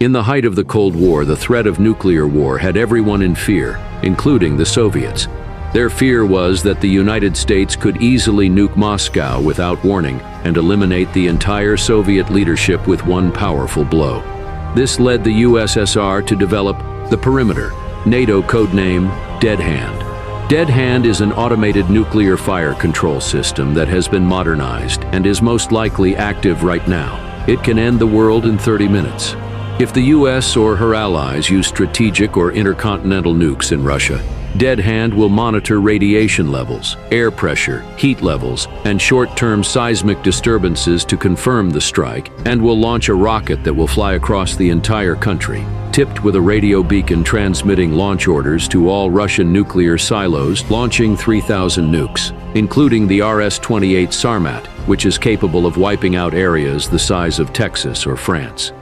In the height of the Cold War, the threat of nuclear war had everyone in fear, including the Soviets. Their fear was that the United States could easily nuke Moscow without warning and eliminate the entire Soviet leadership with one powerful blow. This led the USSR to develop the Perimeter, NATO codename Dead Hand. Dead Hand is an automated nuclear fire control system that has been modernized and is most likely active right now. It can end the world in 30 minutes. If the US or her allies use strategic or intercontinental nukes in Russia, Dead Hand will monitor radiation levels, air pressure, heat levels, and short-term seismic disturbances to confirm the strike, and will launch a rocket that will fly across the entire country, tipped with a radio beacon transmitting launch orders to all Russian nuclear silos, launching 3,000 nukes, including the RS-28 Sarmat, which is capable of wiping out areas the size of Texas or France.